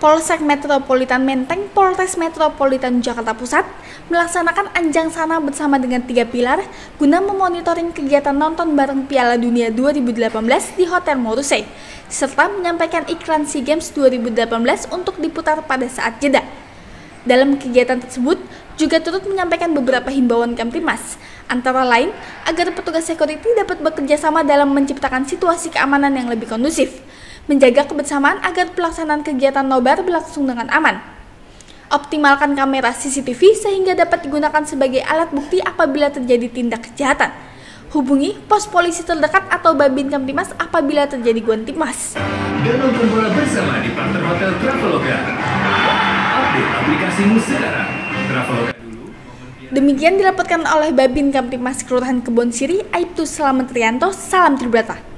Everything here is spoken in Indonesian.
Polsek Metropolitan Menteng, Polres Metropolitan Jakarta Pusat melaksanakan anjang sana bersama dengan tiga pilar guna memonitoring kegiatan nonton bareng Piala Dunia 2018 di Hotel Moruse, serta menyampaikan iklan SEA Games 2018 untuk diputar pada saat jeda. Dalam kegiatan tersebut, juga turut menyampaikan beberapa himbauan Kamtimas, antara lain agar petugas security dapat bekerja sama dalam menciptakan situasi keamanan yang lebih kondusif, menjaga kebersamaan agar pelaksanaan kegiatan nobar berlangsung dengan aman. Optimalkan kamera CCTV sehingga dapat digunakan sebagai alat bukti apabila terjadi tindak kejahatan. Hubungi pos polisi terdekat atau Babin Kamtimas apabila terjadi guantimas. Dan nonton bola bersama di partner hotel Traveloka. Update aplikasimu sekarang. Traveloka. Demikian dilaporkan oleh Babin Kamtimas Kelurahan Kebon Siri, Aibtu Selamat Rianto, Salam Tribrata.